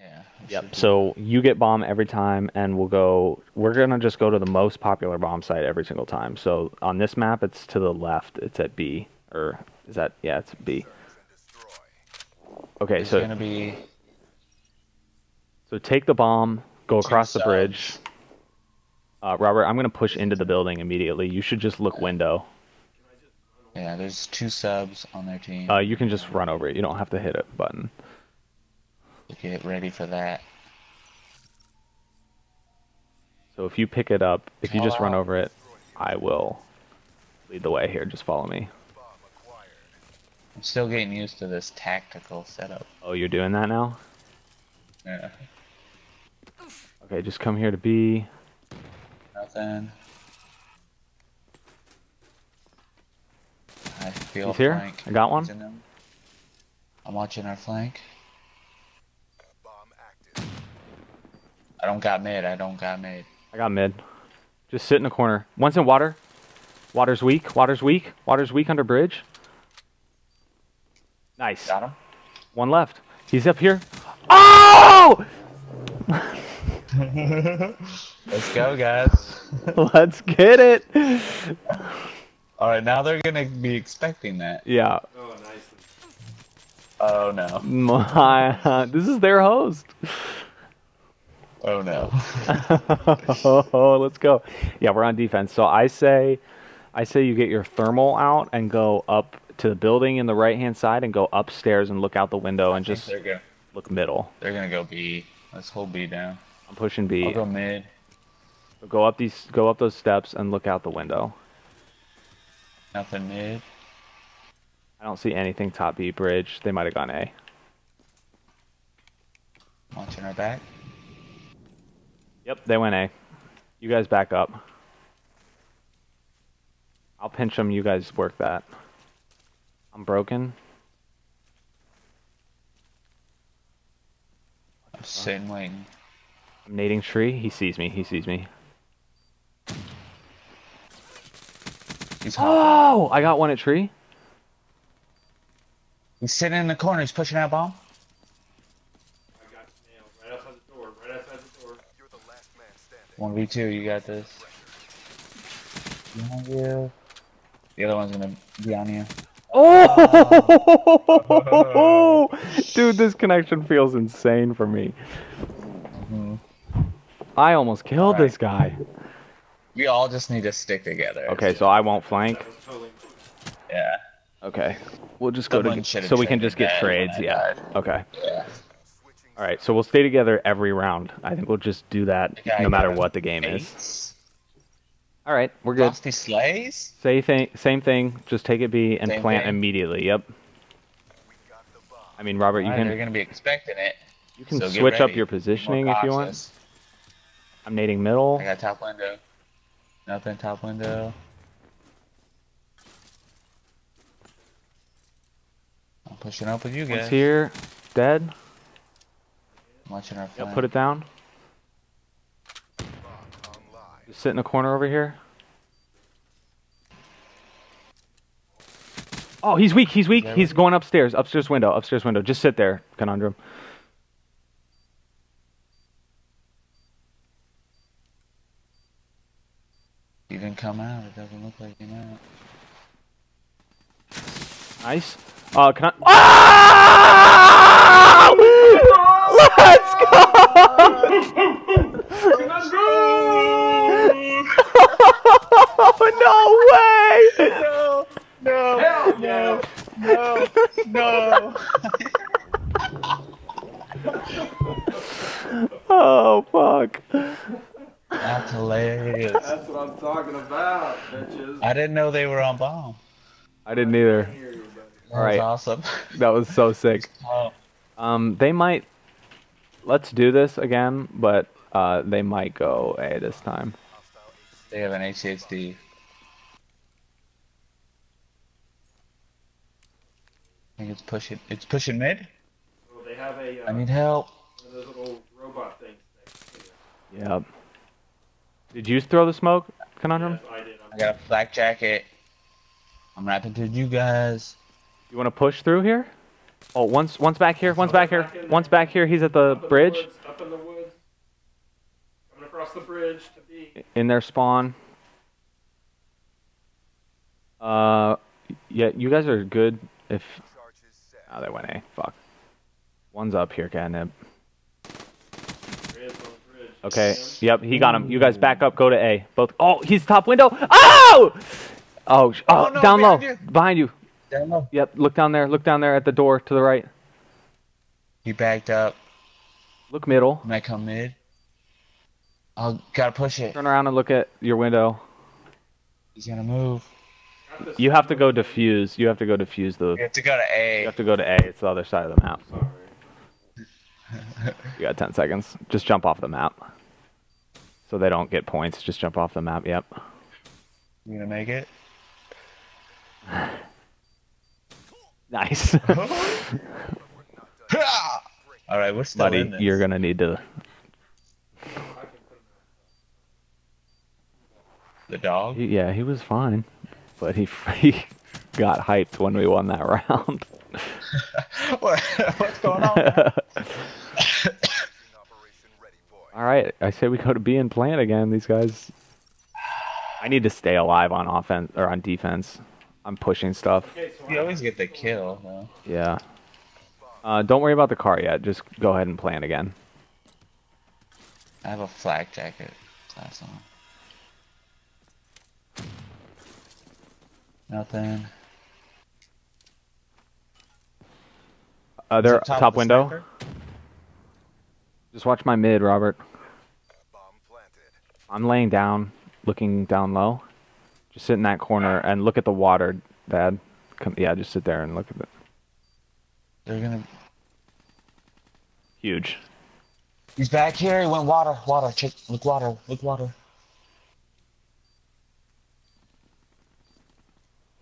Yeah. Yep. So you get bomb every time, and we'll go. We're gonna just go to the most popular bomb site every single time. So on this map, it's to the left. It's at B, or is that? Yeah, it's B. Okay, so It's so gonna be so take the bomb, go across the bridge. Uh, Robert, I'm gonna push into the building immediately. You should just look window. yeah. There's two subs on their team. Uh, you can just run over it. You don't have to hit a button. Get ready for that. So if you pick it up, if you just run over it, I will lead the way here. Just follow me. I'm still getting used to this tactical setup. Oh, you're doing that now? Yeah. Okay, just come here to B. Nothing. I feel He's here? flank. I got one. He's in them. I'm watching our flank. I don't got mid. I don't got mid. I got mid. Just sit in the corner. One's in water. Water's weak. Water's weak. Water's weak under bridge. Nice. Got him. One left. He's up here. Oh! Let's go, guys. Let's get it. All right, now they're gonna be expecting that. Yeah. Oh, nice. Oh no. My, this is their host. Oh no. oh, let's go. Yeah, we're on defense. So I say, I say you get your thermal out and go up to the building in the right hand side and go upstairs and look out the window and just look middle. they're gonna go B. Let's hold B down. I'm pushing I'll B. go mid. Go up these, go up those steps and look out the window. Nothing mid. I don't see anything top B bridge. They might have gone A. Watching our back. Yep, they went A. You guys back up. I'll pinch them. You guys work that. I'm broken. I'm sitting waiting. I'm nading tree. He sees me. He sees me. He's. Oh, I got one at tree. He's sitting in the corner. He's pushing out bomb. 1v2, you got this. Behind you. The other one's gonna be on you. Oh! Dude, this connection feels insane for me. Mm -hmm. I almost killed right. this guy. We all just need to stick together. Okay, so I won't flank. Yeah. Okay. We'll just Someone go to so we can just get trades. Yeah. Okay. Yeah. All right, so we'll stay together every round. I think we'll just do that no matter what the game is. All right, we're good. Frosty Slays? Same thing. Same thing. Just take it B and Same plant thing. immediately. Yep. I mean, Robert, you Alright, they're gonna be expecting it. you can so switch up your positioning if you want. I'm nading middle. I got top window. Nothing top window. I'm pushing up with you guys. One's here. Dead. Watching our flank. put it down. Just sit in the corner over here. Oh, he's weak. He's weak. There He's we- going upstairs. Upstairs window. Upstairs window. Just sit there, conundrum. You didn't come out. It doesn't look like you know. Nice. Uh, can I? Oh! Let's go! no way! No, Hell no! no, no. no. Oh fuck! That's hilarious. That's what I'm talking about, bitches. I didn't know they were on bomb. I didn't either. Hear you. That All right. was awesome. That was so sick. Oh, Um, they might. Let's do this again, but uh, they might go A this time. they have an HHD. I think it's pushing. It's pushing mid. Well, they have a uh, I need help. one of those little robot things. next. Yep. Did you throw the smoke, conundrum? Yes, I did. I'm I got a flak jacket. I'm rapping to you guys. You want to push through here? Oh, one's one's back here. One's back here. Back. One's back here. He's at the Up in the bridge woods, up in the woods. Coming across the bridge to B. in their spawn. Uh, yeah, you guys are good. If oh, they went A. Fuck. One's up here, catnip. There he is on the bridge. Okay. Yep, he got him. You guys back up. Go to A. Both. Oh, he's top window. Oh! Oh, oh, Oh, no, down low, you. behind you. Down low. Yep, look down there. Look down there at the door to the right. He backed up. Look middle. Might come mid. Oh, gotta push it. Turn around and look at your window. He's gonna move. You have to go defuse. You have to go defuse the. We have to go to A. You have to go to A. It's the other side of the map. Sorry. You got 10 seconds. Just jump off the map. So they don't get points. Just jump off the map. Yep. You gonna make it? Nice. All right, we're still Buddy, in this. you're gonna need to. I can put him the dog. Yeah, he was fine, but he he got hyped when we won that round. what, what's going on? All right, I say we go to B and plant again. These guys. I need to stay alive on offense or on defense. I'm pushing stuff. Okay, you always get the kill, though. Yeah. Uh, don't worry about the car yet. Just go ahead and plant again. I have a flak jacket class on. Nothing. Uh, they're Is top, window. sniper? Just watch my mid, Robert. I'm laying down, looking down low. Just sit in that corner and look at the water, Dad. Come, yeah, just sit there and look at it. They're gonna. Huge. He's back here. He went water, water. Check. Look water. Look water.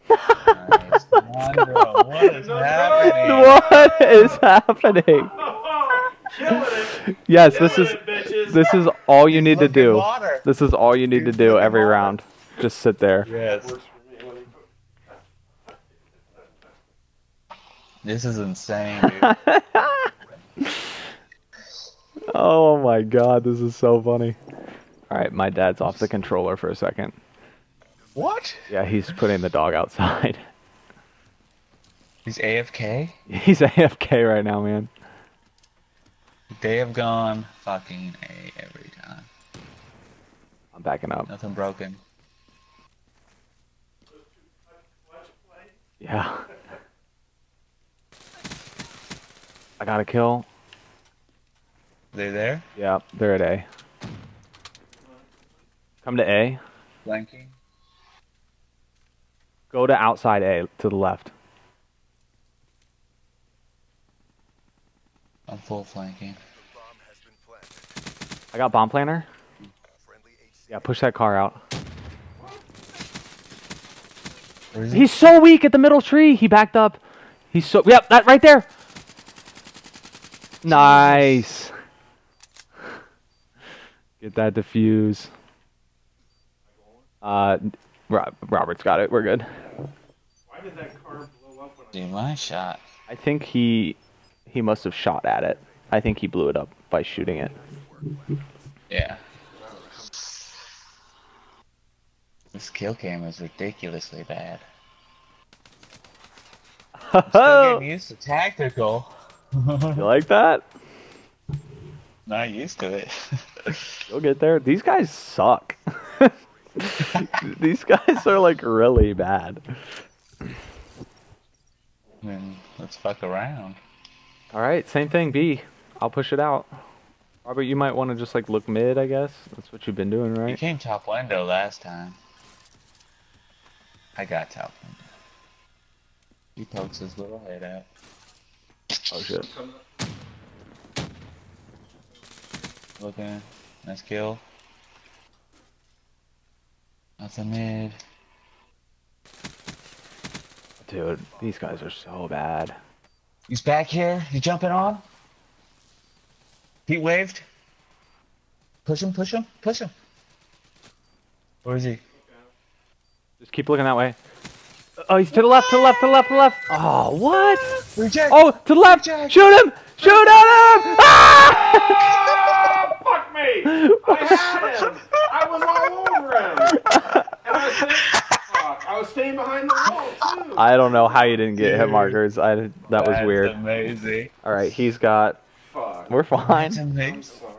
nice. What is happening? What is happening? Killing it. Yes, this Killing is it, bitches. this is all you need to Look at do. Water. This is all you need to do looking every water. round. Just sit there. Yes. Works for me when he put- This is insane, dude. Oh my god, this is so funny. All right, my dad's off the controller for a second. what? Yeah, he's putting the dog outside. He's AFK. He's AFK right now, man. They have gone fucking A every time. I'm backing up. Nothing broken. Watch play. Yeah. I got a kill. They there? Yeah, they're at A. Come to A. Blanking. Go to outside A to the left. I'm full flanking. I got bomb planner. Yeah, push that car out. Where is he? He's so weak at the middle tree. He backed up. He's so yep, that right there. Nice. Get that diffuse. Uh, Rob, Robert's got it. We're good. Why did that car blow up when Dude, my shot. I think he he must have shot at it. I think he blew it up by shooting it. Yeah. This kill cam is ridiculously bad. Still getting used to tactical. you like that? Not used to it. You'll get there. These guys suck. These guys are like really bad. then let's fuck around. All right, same thing. B. I'll push it out. Robert, you might want to just like look mid. I guess that's what you've been doing, right? You came top window last time. I got window. He pokes his little head out. Oh shit. Looking. Nice kill. That's a mid. Dude, these guys are so bad. He's back here. You jumping on? He waved. Push him, push him, push him. Where is he? Just keep looking that way. Oh, he's to the left, to the left, to the left, to the left. Oh, what? Reject. Oh, to the left! Jack. Shoot him! Shoot at him! Ah! Fuck me! I had him! I was all over him! And I was staying, fuck, I was staying behind the wall, too! I don't know how you didn't get hit markers. I that was That's weird. amazing. All right, he's got. Fuck. We're fine. That's I'm sorry.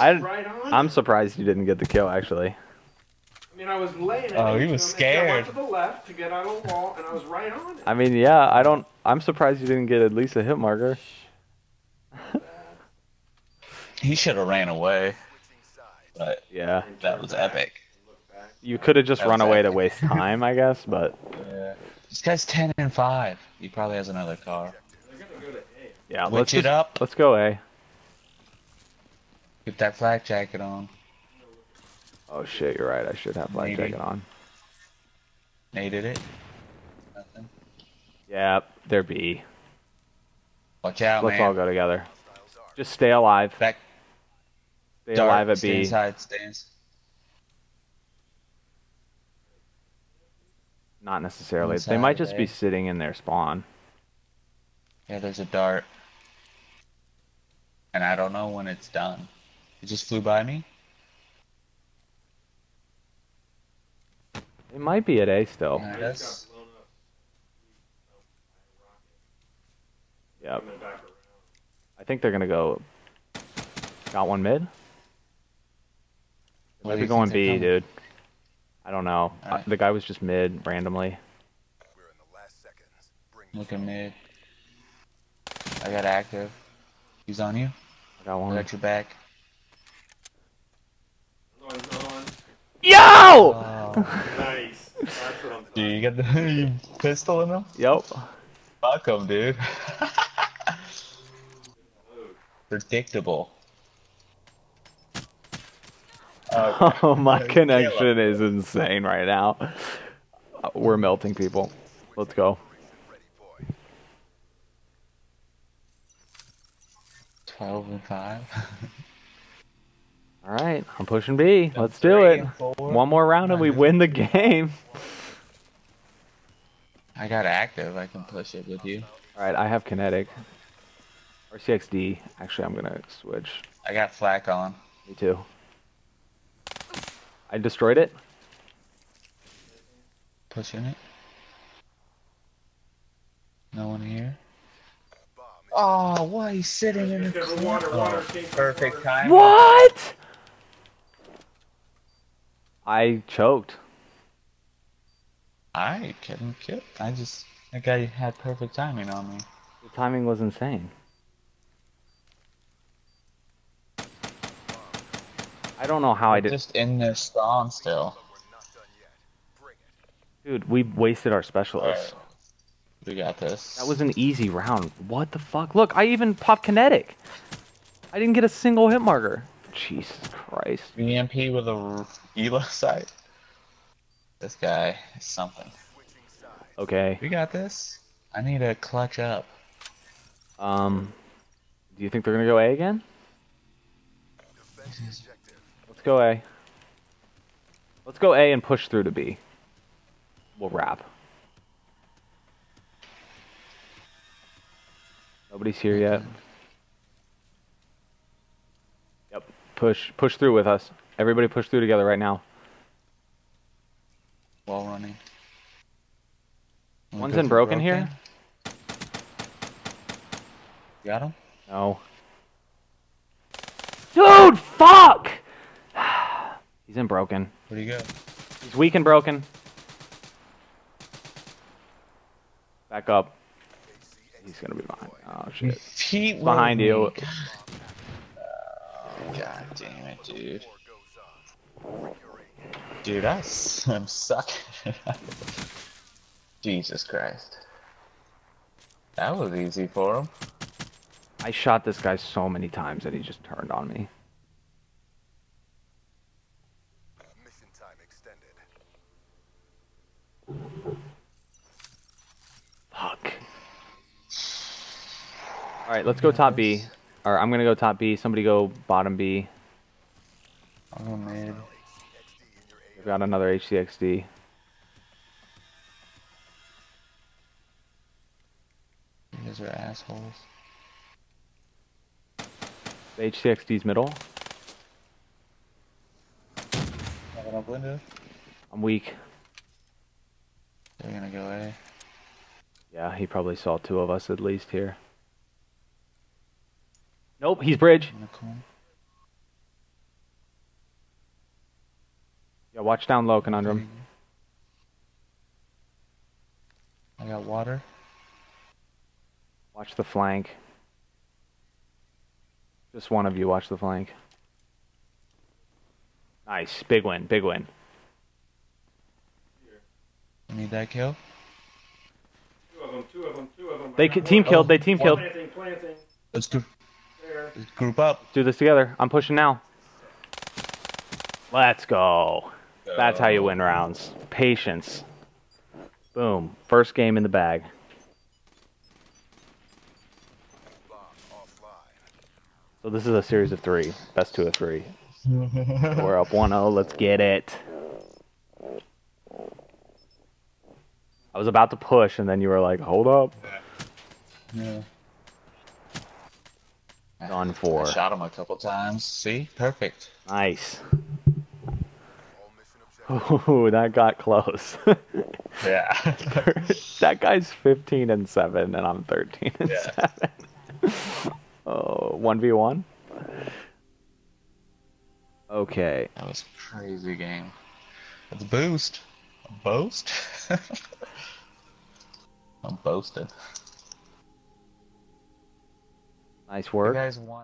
I Right on? I'm surprised you didn't get the kill actually. I mean, I was laying Oh, he was him, and I went scared. to the left to get out of the wall, and I was right on it. I mean, yeah, I don't. I'm surprised you didn't get at least a hit marker. He should have ran away. But Yeah, that was epic. You could have just That run was away to waste time, I guess. But Yeah. This guy's ten and five. He probably has another car. Go yeah, Switch let's it just up. let's go A. Get that flak jacket on. Oh shit, you're right. I should have Maybe. jacket on. Naded it. Nothing. Yeah, they're B. Watch out, Let's man. all go together. Just stay alive. Back Stay dark. alive at stay B. inside. Stay inside. Not necessarily. They might just be sitting in their spawn. Yeah, there's a dart. And I don't know when it's done. It just flew by me. They might be at A still. Yeah. I That's- just got blown up. Oh, Yep. Coming back around. I think they're gonna go. Got one mid. They Where might be you going think B, coming? dude. I don't know. Uh, Alright. the guy was just mid randomly. We're in the last seconds. Bring Looking mid. I got active. He's on you. I got I one. got your back. Another one, another one. Yo! Oh. Dude, you talking got the you pistol in him? Yep. Fuck him, dude. Predictable. Uh, Oh, my connection is insane right now. We're melting people. Let's go. 12 and 5. All right, I'm pushing B. Let's do it. One more round and we win the game. I got active. I can push it with you. All right, I have kinetic. RCXD. Actually, I'm gonna switch. I got flak on. Me too. I destroyed it. Pushing it. No one here. Oh, why he's sitting in the Get the corner? water, water, perfect time. What? I choked. I couldn't kill. I just that guy had perfect timing on me. The timing was insane. I don't know how I did. Just in this spawn still. We're not done yet. Bring it. Dude, we wasted our specialist. We got this. That was an easy round. What the fuck? Look, I even popped kinetic. I didn't get a single hit marker. Jesus Christ. EMP with a Ela sight. This guy is something. Okay. We got this. I need to clutch up. Um, do you think they're gonna go A again? Defend the objective. Let's go A. Let's go A and push through to B. We'll wrap. Nobody's here yet. Yep. Push push through with us. Everybody push through together right now. Wall running. One's in for broken here? You got him? No. Dude, fuck! He's in broken. Where'd he go? He's weak and broken. Back up. He's gonna be behind. Oh shit. Were Behind you. Oh weak. God damn it, dude. War goes on. Bring your A. Dude, I s- I'm sucking. Jesus Christ. That was easy for him. I shot this guy so many times that he just turned on me. Mission time extended. Fuck. Alright, let's go top B. Or I'm gonna go top B. Somebody go bottom B. Oh man. RCXD in your We've got another RCXD. These are assholes. RCXD's middle. Open up window. I'm weak. They're gonna go A. Yeah, he probably saw two of us at least here. Nope, he's bridge. In the corner. Yeah, watch down low, conundrum. I got water. Watch the flank. Just one of you watch the flank. Nice, big win, big win. You need that kill? Two of them, two of them, two of them. They team killed. They team killed. Planting, planting. Let's gr- There. let's group up. Do this together. I'm pushing now. Let's go. That's how you win rounds. Patience. Boom. First game in the bag. So this is a series of three. Best two of three. We're up 1-0. Let's get it. I was about to push, and then you were like, "Hold up." Yeah. Done for. I shot him a couple times. See? Perfect. Nice. All mission objectives. Ooh, that got close. Yeah. that guy's 15 and 7, and I'm 13 and Yeah. 7. oh, 1v1? Okay. that was a crazy game. It's a boost. A boast? I'm boasted. Nice You work. guys won.